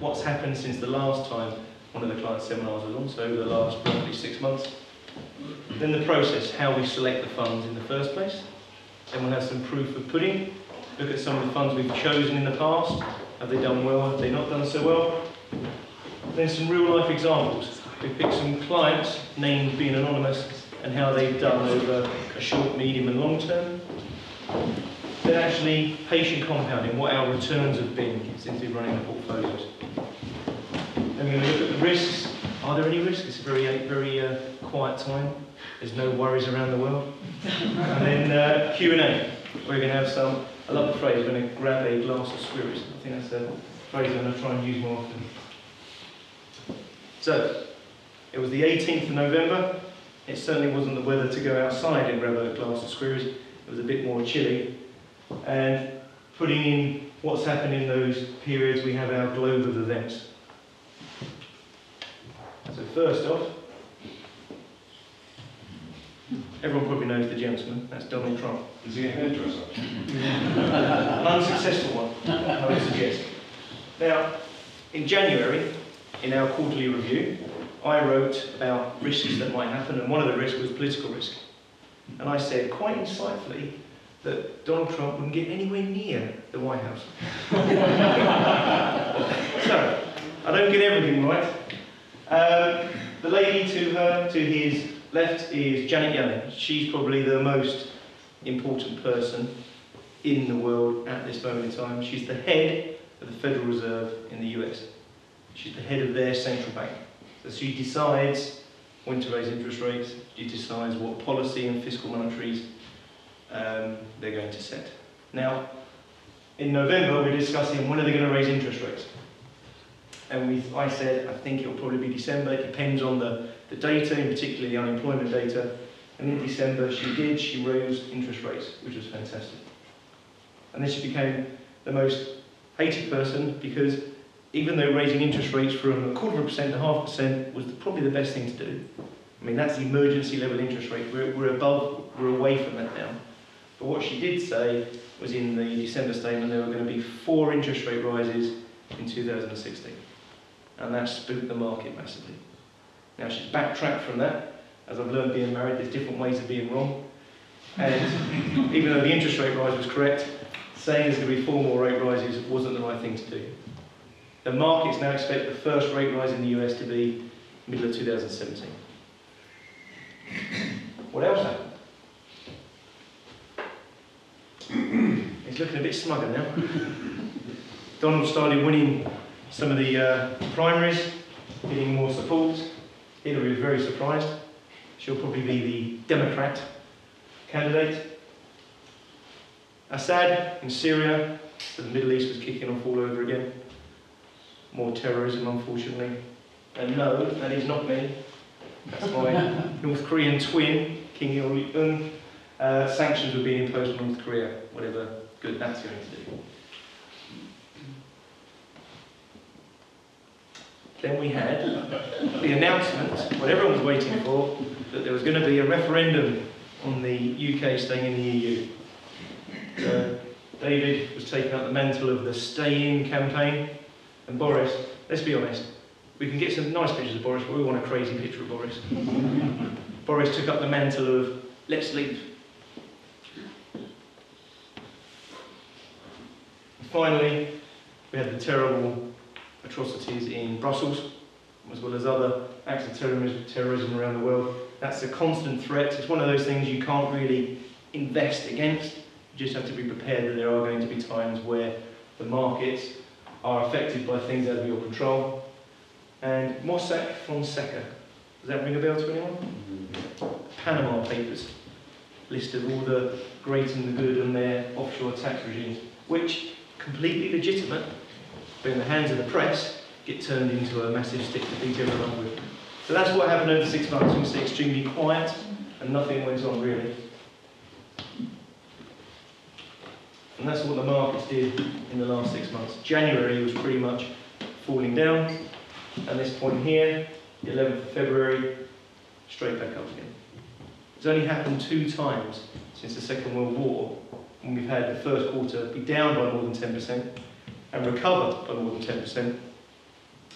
what's happened since the last time one of the client seminars was on, so over the last roughly six months. Then the process, how we select the funds in the first place. Then we'll have some proof of pudding. Look at some of the funds we've chosen in the past. Have they done well? Have they not done so well? Then some real life examples. We picked some clients, named being anonymous, and how they've done over a short, medium and long term. Actually patient compounding, what our returns have been since we've running the portfolios. Going to look at the risks. Are there any risks? It's a very, very uh, quiet time. There's no worries around the world. and then uh, Q&A. We're going to have some, I love the phrase, we're going to grab a glass of spirits. I think that's a phrase I'm going to try and use more often. So, it was the 18th of November. It certainly wasn't the weather to go outside and grab a glass of spirits. It was a bit more chilly. And putting in what's happened in those periods, we have our globe of events. So first off, everyone probably knows the gentleman. That's Donald Trump. Is he a hairdresser? An unsuccessful one, I would suggest. Now, in January, in our quarterly review, I wrote about risks that might happen, and one of the risks was political risk. And I said, quite insightfully, that Donald Trump wouldn't get anywhere near the White House. so, I don't get everything right. Um, the lady to her, to his left, is Janet Yellen. She's probably the most important person in the world at this moment in time. She's the head of the Federal Reserve in the US. She's the head of their central bank. So she decides when to raise interest rates, she decides what policy and fiscal monetaries um, they're going to set. Now, in November, we're discussing when are they going to raise interest rates. And we, I said, I think it'll probably be December. It depends on the, the data, in particular the unemployment data. And in December, she did. She raised interest rates, which was fantastic. And then she became the most hated person because even though raising interest rates from a quarter of a percent to half a percent was probably the best thing to do. I mean, that's the emergency level interest rate. We're, we're above, we're away from that now. But what she did say was in the December statement there were going to be four interest rate rises in 2016. And that spooked the market massively. Now she's backtracked from that. As I've learned being married, there's different ways of being wrong. And even though the interest rate rise was correct, saying there's going to be four more rate rises wasn't the right thing to do. The markets now expect the first rate rise in the US to be middle of 2017. What else happened? He's looking a bit smugger now. Donald started winning some of the uh, primaries, getting more support. Hillary was very surprised. She'll probably be the Democrat candidate. Assad in Syria, so the Middle East was kicking off all over again. More terrorism, unfortunately. And no, that is not me. That's my North Korean twin, Kim Il-sung. Uh, sanctions were being imposed on North Korea, whatever good that's going to do. Then we had the announcement, what everyone was waiting for, that there was going to be a referendum on the UK staying in the EU. So David was taking up the mantle of the Stay In campaign, and Boris, let's be honest, we can get some nice pictures of Boris, but we want a crazy picture of Boris. Boris took up the mantle of let's leave. Finally, we had the terrible atrocities in Brussels, as well as other acts of terrorism, around the world. That's a constant threat. It's one of those things you can't really invest against. You just have to be prepared that there are going to be times where the markets are affected by things out of your control. And Mossack Fonseca, does that ring a bell to anyone? Mm-hmm. Panama Papers, list of all the great and the good and their offshore tax regimes, which completely legitimate, but in the hands of the press, get turned into a massive stick to beat everyone with. So that's what happened over six months. We stayed extremely quiet and nothing went on really. And that's what the markets did in the last six months. January was pretty much falling down. And this point here, the 11th of February, straight back up again. It's only happened two times since the Second World War when we've had the first quarter be down by more than 10% and recover by more than 10%.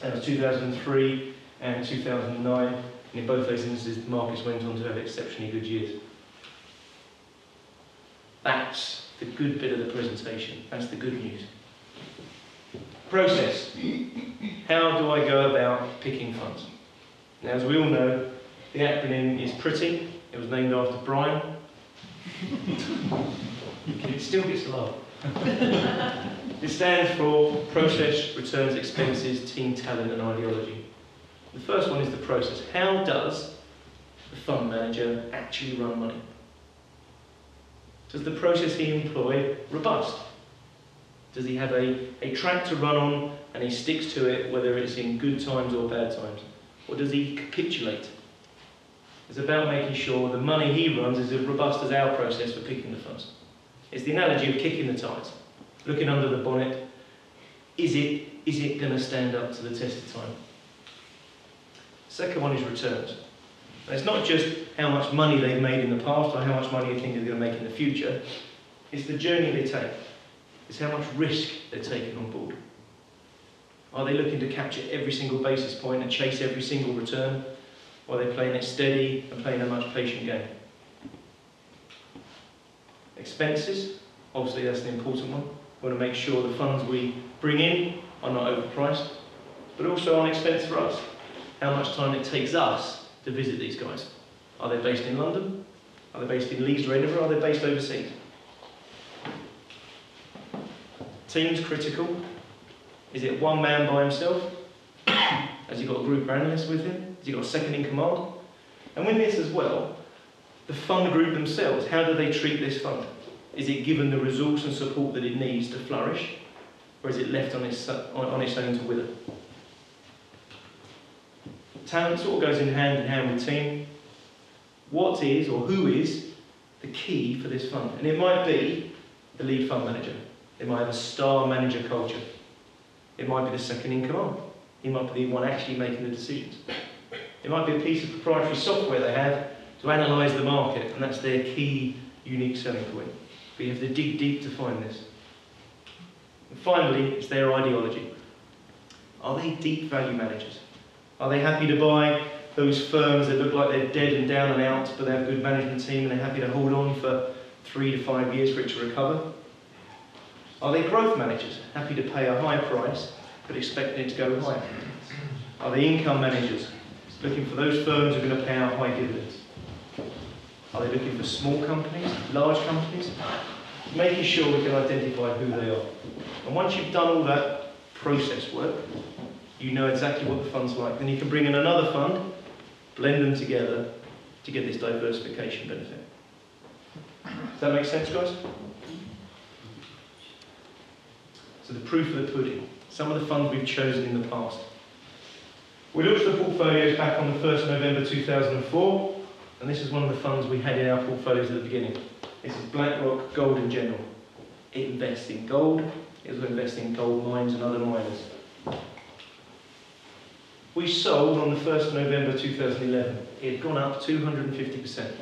That was 2003 and 2009. And in both those instances, the markets went on to have exceptionally good years. That's the good bit of the presentation. That's the good news. Process. How do I go about picking funds? Now, as we all know, the acronym is pretty. It was named after Brian. it still gets love. it stands for Process, Returns, Expenses, Team Talent and Ideology. The first one is the process. How does the fund manager actually run money? Does the process he employ robust? Does he have a, a track to run on and he sticks to it whether it's in good times or bad times? Or does he capitulate? It's about making sure the money he runs is as robust as our process for picking the funds. It's the analogy of kicking the tires, looking under the bonnet. Is it, is it going to stand up to the test of time? Second one is returns. And it's not just how much money they've made in the past or how much money you think they're going to make in the future. It's the journey they take. It's how much risk they're taking on board. Are they looking to capture every single basis point and chase every single return? Or are they playing it steady and playing a much patient game? Expenses, obviously that's the important one. We want to make sure the funds we bring in are not overpriced, but also on expense for us. How much time it takes us to visit these guys. Are they based in London? Are they based in Leeds or Edinburgh? Are they based overseas? Team's critical. Is it one man by himself? Has he got a group of analysts with him? Has he got a second in command? And with this as well, the fund group themselves, how do they treat this fund? Is it given the resource and support that it needs to flourish? Or is it left on its, on its own to wither? Talent sort of goes in hand in hand with team. What is or who is the key for this fund? And it might be the lead fund manager. It might have a star manager culture. It might be the second in command. He might be the one actually making the decisions. It might be a piece of proprietary software they have to analyse the market, and that's their key unique selling point. But you have to dig deep to find this. And finally, it's their ideology. Are they deep value managers? Are they happy to buy those firms that look like they're dead and down and out, but they have a good management team and they're happy to hold on for three to five years for it to recover? Are they growth managers, happy to pay a high price, but expecting it to go higher? Are they income managers, looking for those firms who are going to pay out high dividends? Are they looking for small companies, large companies? Making sure we can identify who they are. And once you've done all that process work, you know exactly what the fund's like. Then you can bring in another fund, blend them together to get this diversification benefit. Does that make sense, guys? So the proof of the pudding. Some of the funds we've chosen in the past. We looked at the portfolios back on the 1st November 2004, and this is one of the funds we had in our portfolios at the beginning. This is BlackRock Gold and General. It invests in gold, it will invest in gold mines and other miners. We sold on the 1st of November 2011. It had gone up 250%.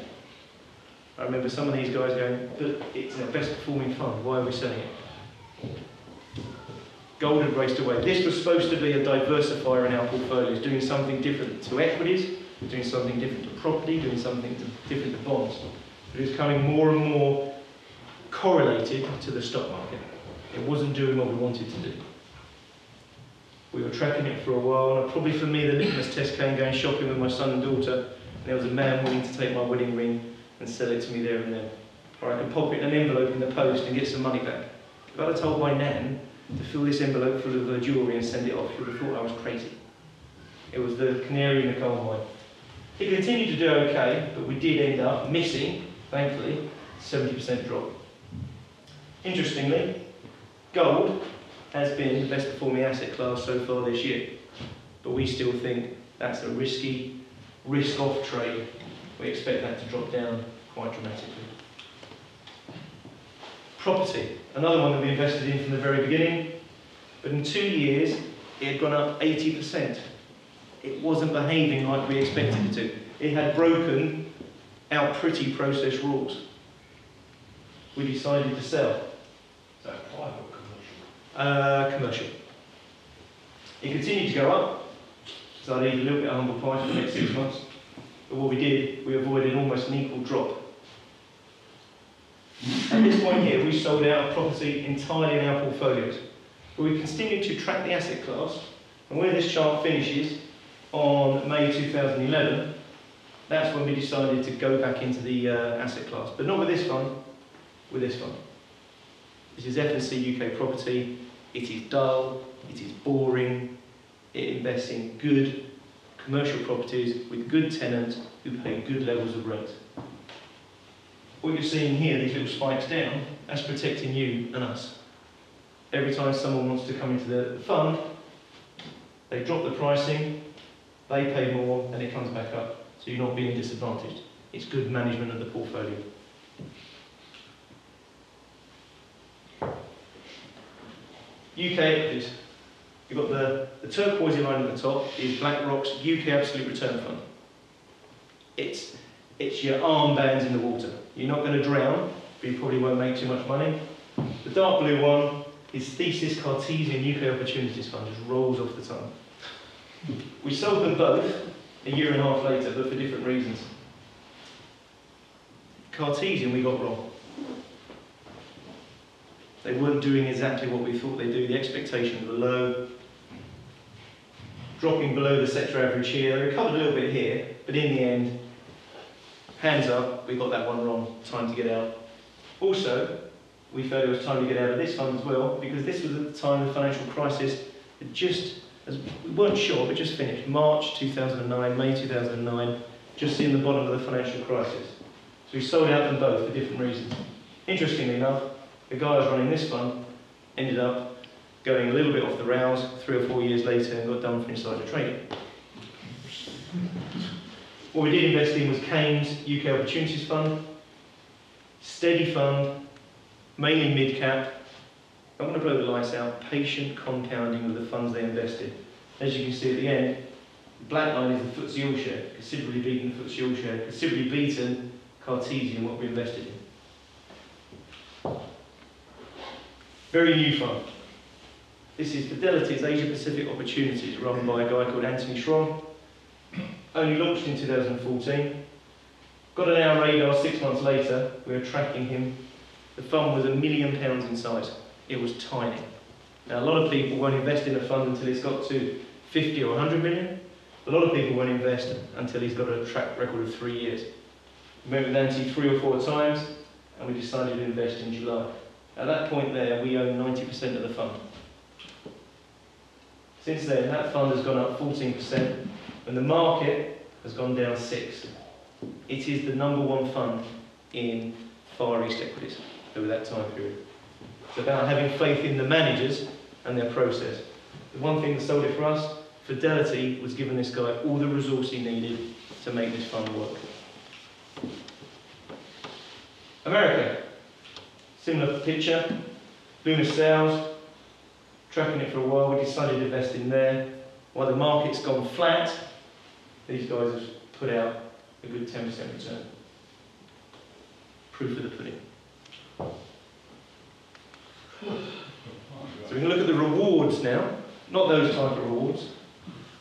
I remember some of these guys going, but it's our best performing fund, why are we selling it? Gold had raced away. This was supposed to be a diversifier in our portfolios, doing something different to equities, doing something different to property, doing something different to bonds. But it was becoming more and more correlated to the stock market. It wasn't doing what we wanted to do. We were tracking it for a while, and probably for me, the litmus test came going shopping with my son and daughter, and there was a man willing to take my wedding ring and sell it to me there and then. Or I could pop it in an envelope in the post and get some money back. If I'd have told my nan to fill this envelope full of jewellery and send it off, she would have thought I was crazy. It was the canary in the coal mine. It continued to do okay, but we did end up missing, thankfully, 70% drop. Interestingly, gold has been the best performing asset class so far this year. But we still think that's a risky, risk off trade. We expect that to drop down quite dramatically. Property, another one that we invested in from the very beginning, but in two years it had gone up 80%. It wasn't behaving like we expected it to. It had broken our pretty process rules. We decided to sell. Is that private or commercial? Uh, commercial. It continued to go up, so I need a little bit of humble pie for the next six months. But what we did, we avoided almost an equal drop. At this point here, we sold out property entirely in our portfolios. But we continued to track the asset class, and where this chart finishes on May 2011, that's when we decided to go back into the uh, asset class. But not with this fund, with this fund. This is F&C UK property. It is dull, it is boring, it invests in good commercial properties with good tenants who pay good levels of rent. What you're seeing here, these little spikes down, that's protecting you and us. Every time someone wants to come into the fund, they drop the pricing, they pay more, and it comes back up. So you're not being disadvantaged. It's good management of the portfolio. UK equities. You've got the, the turquoise line at the top is BlackRock's UK Absolute Return Fund. It's, it's your armbands in the water. You're not going to drown, but you probably won't make too much money. The dark blue one is Thesis Cartesian UK Opportunities Fund, just rolls off the tongue. We sold them both a year and a half later, but for different reasons. Cartesian we got wrong. They weren't doing exactly what we thought they'd do. The expectations were low, dropping below the sector average here. They recovered a little bit here, but in the end, hands up, we got that one wrong. Time to get out. Also, we felt it was time to get out of this fund as well, because this was at the time the financial crisis had just, as we weren't sure, but just finished. March 2009, May 2009, just in the bottom of the financial crisis. So we sold out them both for different reasons. Interestingly enough, the guy who's running this fund ended up going a little bit off the rails three or four years later and got done for insider trading. What we did invest in was Kaynes UK Opportunities Fund, steady fund, mainly mid-cap. I'm going to blow the lights out, patient compounding of the funds they invested. As you can see at the end, the black line is the FTSE All-Share, considerably beaten the FTSE All-Share, considerably beaten Cartesian, what we invested in. Very new fund. This is Fidelity's Asia Pacific Opportunities, run by a guy called Anthony Srom. Only launched in 2014. Got on our radar six months later. We were tracking him. The fund was a million pounds in size. It was tiny. Now, a lot of people won't invest in a fund until it's got to 50 or 100 million. A lot of people won't invest until he's got a track record of three years. We met with Anthony three or four times, and we decided to invest in July. At that point there, we own 90% of the fund. Since then, that fund has gone up 14%, and the market has gone down 6 It is the number one fund in Far East equities over that time period. It's about having faith in the managers and their process. The one thing that sold it for us, Fidelity was giving this guy all the resource he needed to make this fund work. America, similar picture, Loomis Sayles, tracking it for a while, we decided to invest in there. While the market's gone flat, these guys have put out a good 10% return. Proof of the pudding. So we can look at the rewards now, not those type of rewards,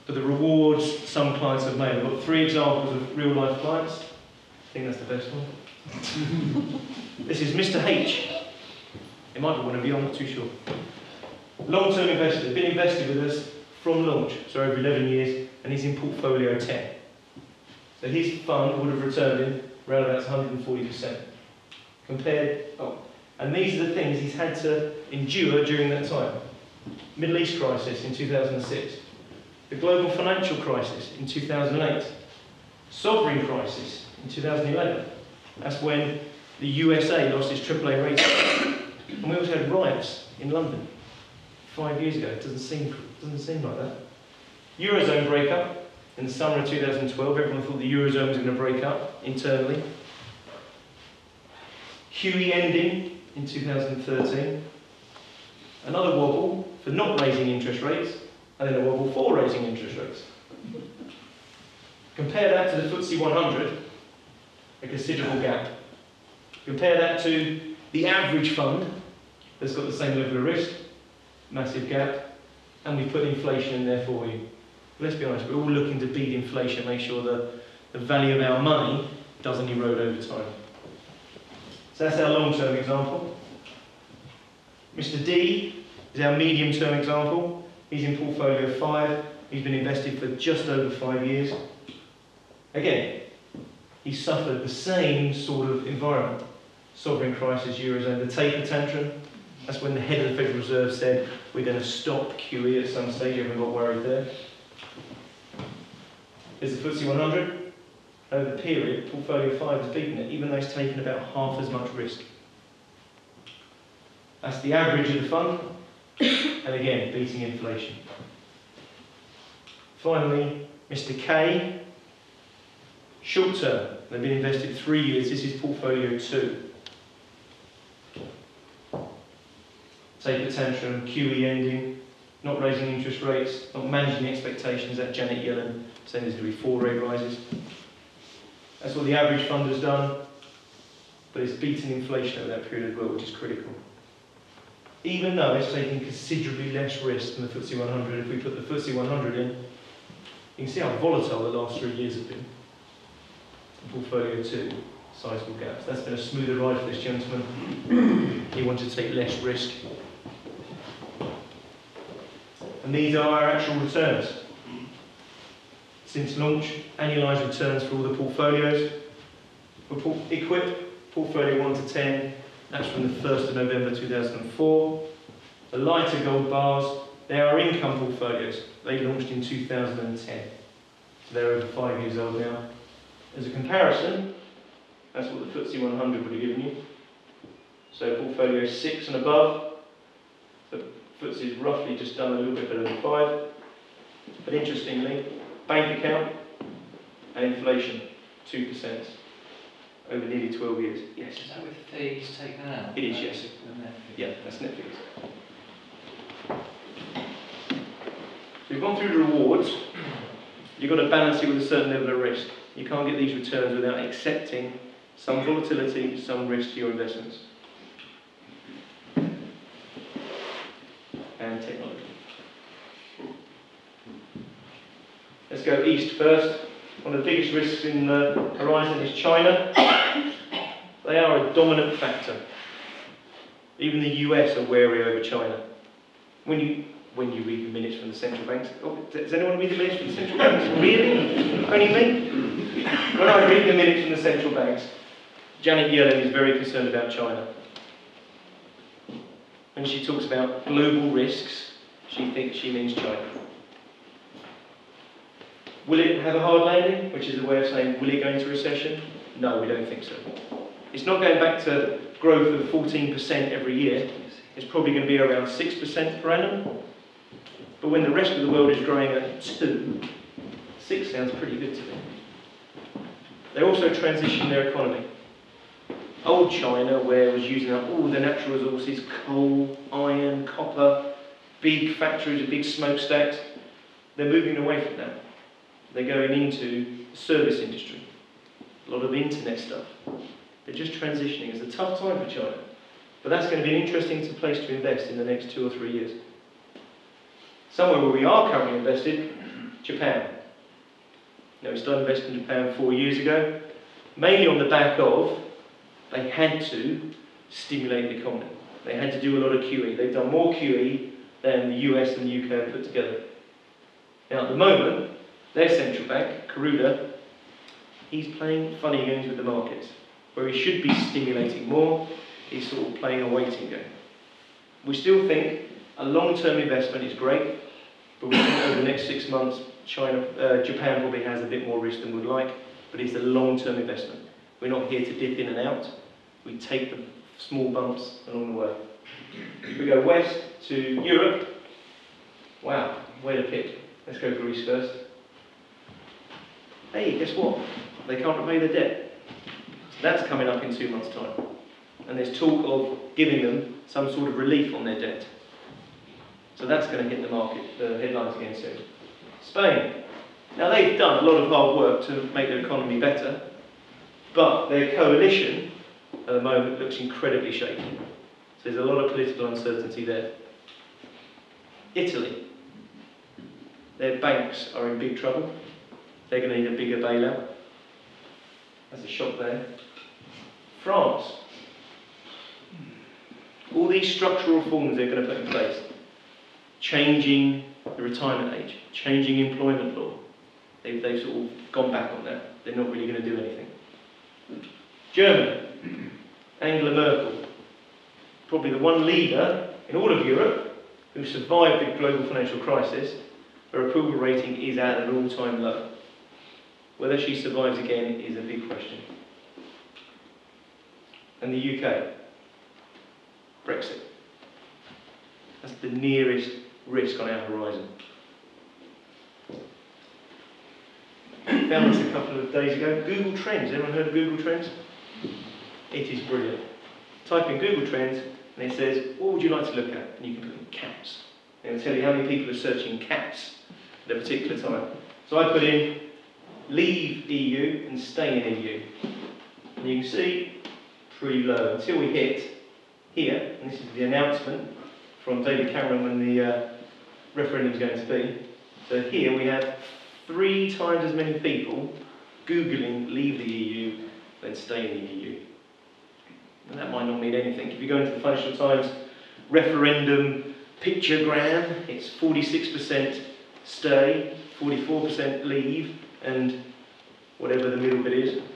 but the rewards some clients have made. I've got three examples of real life clients. I think that's the best one. this is Mr. H. It might be one of you, I'm not too sure. Long-term investor, been invested with us from launch, so over 11 years, and he's in portfolio 10. So his fund would have returned him around about 140%. Compared, oh, and these are the things he's had to endure during that time. Middle East crisis in 2006, the global financial crisis in 2008, sovereign crisis in 2011. That's when the USA lost its AAA rating. and we also had riots in London five years ago. It doesn't seem, doesn't seem like that. Eurozone breakup in the summer of 2012. Everyone thought the Eurozone was going to break up internally. QE ending in 2013. Another wobble for not raising interest rates, and then a wobble for raising interest rates. Compare that to the FTSE 100, a considerable gap. Compare that to the average fund that's got the same level of risk, massive gap. and we put inflation in there for you. Let's be honest, we're all looking to beat inflation, make sure that the value of our money doesn't erode over time. So that's our long-term example. Mr. D is our medium-term example. He's in portfolio five. He's been invested for just over five years. Again, he suffered the same sort of environment. Sovereign crisis, Eurozone, the taper tantrum. That's when the head of the Federal Reserve said, we're going to stop QE at some stage. Everyone got worried there. There's the FTSE 100. Over the period, portfolio 5 has beaten it, even though it's taken about half as much risk. That's the average of the fund, and again, beating inflation. Finally, Mr. K, short term, they've been invested three years, this is portfolio two. Taper tantrum, QE ending, not raising interest rates, not managing expectations that Janet Yellen saying there's going to be four rate rises. That's what the average fund has done, but it's beaten inflation over that period as well, which is critical. Even though it's taking considerably less risk than the FTSE 100, if we put the FTSE 100 in, you can see how volatile the last three years have been. Portfolio 2, sizable gaps. That's been a smoother ride for this gentleman. he wanted to take less risk. And these are our actual returns. Since launch, annualised returns for all the portfolios. For Equip, portfolio 1 to 10, that's from the 1st of November 2004. The lighter gold bars, they are income portfolios. They launched in 2010. So they're over five years old now. As a comparison, that's what the FTSE 100 would have given you. So portfolio 6 and above, the FTSE is roughly just done a little bit better than 5. But interestingly, bank account and inflation, 2% over nearly 12 years. Yes. Is that with fees taken out? It is, yes. The net fee? Yeah, that's net figures. So we've gone through the rewards. You've got to balance it with a certain level of risk. You can't get these returns without accepting some volatility, some risk to your investments. And technology. Let's go east first. One of the biggest risks in the horizon is China. They are a dominant factor. Even the US are wary over China. When you when you read the minutes from the central banks, oh, does anyone read the minutes from the central banks? Really? Only me? When I read the minutes from the central banks, Janet Yellen is very concerned about China. When she talks about global risks, she thinks she means China. Will it have a hard landing, which is a way of saying, will it go into recession? No, we don't think so. It's not going back to growth of 14% every year. It's probably going to be around 6% per annum. But when the rest of the world is growing at 2, 6 sounds pretty good to me. They're also transition their economy. Old China, where it was using up all the natural resources, coal, iron, copper, big factories, big smokestacks, they're moving away from that. They're going into the service industry, a lot of internet stuff. They're just transitioning. It's a tough time for China. But that's going to be an interesting place to invest in the next two or three years. Somewhere where we are currently invested, Japan. Now, we started investing in Japan four years ago, mainly on the back of they had to stimulate the economy. They had to do a lot of QE. They've done more QE than the US and the UK have put together. Now, at the moment, their central bank, Kuroda, he's playing funny games with the markets. Where he should be stimulating more, he's sort of playing a waiting game. We still think a long-term investment is great, but we think over the next six months, China, uh, Japan probably has a bit more risk than we'd like, but it's a long-term investment. We're not here to dip in and out. We take the small bumps along the way. We go west to Europe. Wow, way to pick. Let's go Greece first. Hey, guess what? They can't repay their debt. That's coming up in two months' time. And there's talk of giving them some sort of relief on their debt. So that's going to hit the market, the headlines again soon. Spain. Now they've done a lot of hard work to make their economy better, but their coalition at the moment looks incredibly shaky. So there's a lot of political uncertainty there. Italy. their banks are in big trouble. They're going to need a bigger bailout. That's a shock there. France. All these structural reforms they're going to put in place, changing the retirement age, changing employment law, they've, they've sort of gone back on that. They're not really going to do anything. Germany, Angela Merkel, probably the one leader in all of Europe who survived the global financial crisis, her approval rating is at an all-time low. Whether she survives again is a big question. And the UK, Brexit. That's the nearest risk on our horizon. Found this a couple of days ago. Google Trends. Anyone heard of Google Trends? It is brilliant. Type in Google Trends and it says, what would you like to look at? And you can put in cats. And it'll tell you how many people are searching cats at a particular time. So I put in leave EU and stay in EU. And you can see pretty low until we hit here, and this is the announcement from David Cameron when the uh, referendum is going to be. So here we have three times as many people Googling leave the EU than stay in the EU. And that might not mean anything. If you go into the Financial Times referendum picturegram, it's 46% stay, 44% leave, and whatever the middle bit is.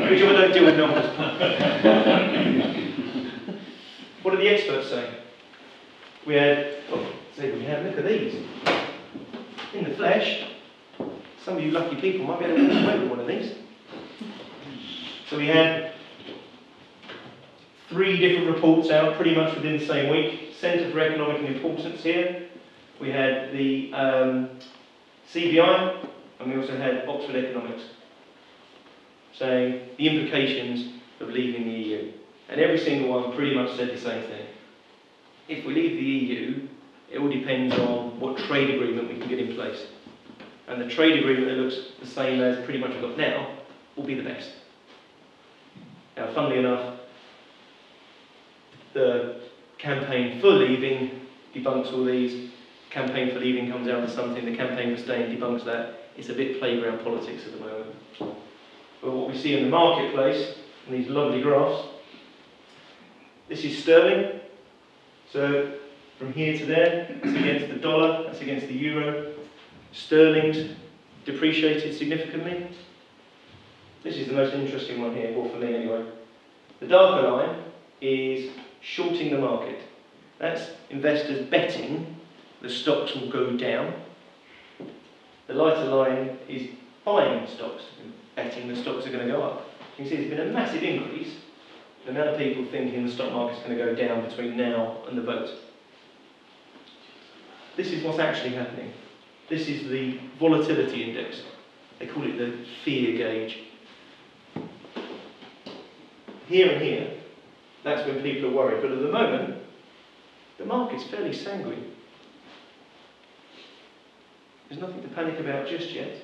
Which I don't deal with numbers. what are the experts saying? We had, oh, say we had, look at these. In the flesh, some of you lucky people might be able to away with one of these. So we had three different reports out pretty much within the same week. Centre for Economic Performance here. We had the um, CBI, and we also had Oxford Economics saying the implications of leaving the EU. And every single one pretty much said the same thing. If we leave the EU, it all depends on what trade agreement we can get in place. And the trade agreement that looks the same as pretty much we've got now will be the best. Now, funnily enough, the campaign for leaving debunks all these. Campaign for leaving comes out with something. The campaign for staying debunks that. It's a bit playground politics at the moment. But what we see in the marketplace, in these lovely graphs, this is sterling. So from here to there, that's against the dollar, that's against the euro. Sterling's depreciated significantly. This is the most interesting one here, or for me anyway. The darker line is shorting the market. That's investors betting the stocks will go down. The lighter line is buying stocks, betting the stocks are going to go up. You can see there's been a massive increase in the amount of people thinking the stock market's going to go down between now and the vote. This is what's actually happening. This is the volatility index. They call it the fear gauge here and here, that's when people are worried. But at the moment, the market's fairly sanguine. There's nothing to panic about just yet.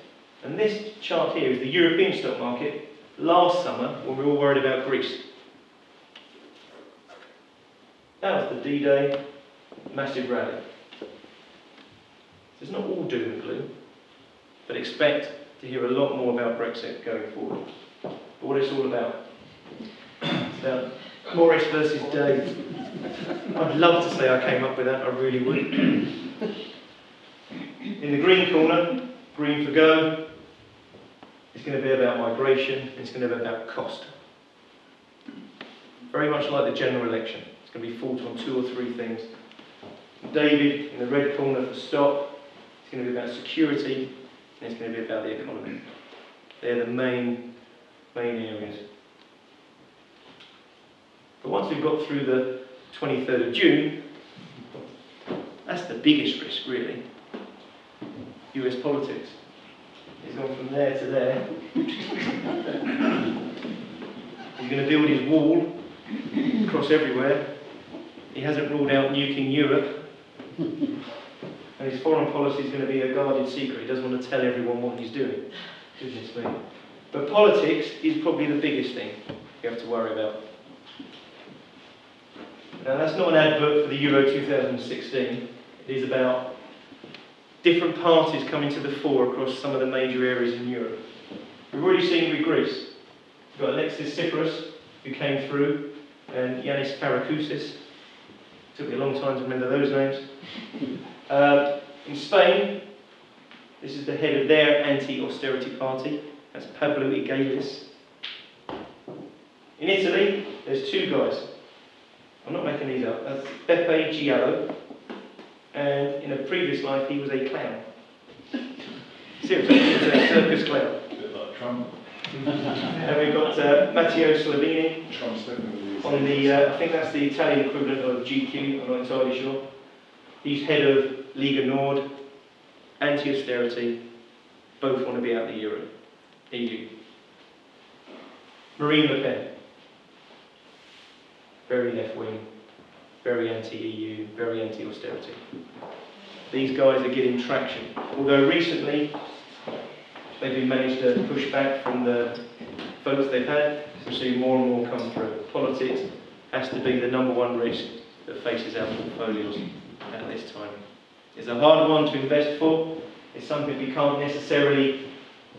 And this chart here is the European stock market last summer when we were all worried about Greece. That was the D-Day, massive rally. So it's not all doom and gloom, but expect to hear a lot more about Brexit going forward. But what it's all about. about Boris versus Dave. I'd love to say I came up with that, I really would. In the green corner, green for go, it's going to be about migration, it's going to be about cost. Very much like the general election. It's going to be fought on two or three things. David, in the red corner for stop, it's going to be about security, and it's going to be about the economy. They're the main, main areas. But once we've got through the 23rd of June, that's the biggest risk, really. US politics. He's gone from there to there. He's going to build his wall across everywhere. He hasn't ruled out nuking Europe. And his foreign policy is going to be a guarded secret. He doesn't want to tell everyone what he's doing. Goodness me. But politics is probably the biggest thing you have to worry about. Now that's not an advert for the Euro 2016. It is about different parties coming to the fore across some of the major areas in Europe. We've already seen with Greece. We've got Alexis Tsipras, who came through, and Yanis Varoufakis. Took me a long time to remember those names. Uh, in Spain, this is the head of their anti-austerity party. That's Pablo Iglesias. In Italy, there's two guys. I'm not making these up. That's Beppe Grillo, and in a previous life he was a clown. Seriously, he was a circus clown. A bit like Trump. And we've got uh, Matteo Salvini Trump's definitely. on the, uh, I think that's the Italian equivalent of GQ, I'm not entirely sure. He's head of Lega Nord, anti-austerity, both want to be out of the Euro, EU. Marine Le Pen, very left-wing, very anti-EU, very anti-austerity. These guys are getting traction, although recently they've been managed to push back from the votes they've had. We're seeing more and more come through. Politics has to be the number one risk that faces our portfolios at this time. It's a hard one to invest for. It's something we can't necessarily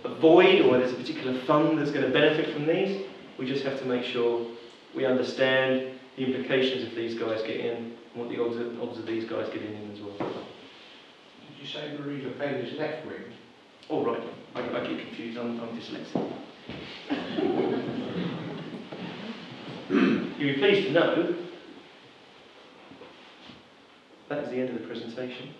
avoid or there's a particular fund that's going to benefit from these. We just have to make sure we understand the implications if these guys get in and what the odds of, odds of these guys getting in as well. Did you say Le Pen is left wing? All right, I, I get confused, I'm, I'm dyslexic. You'll be pleased to know that is the end of the presentation.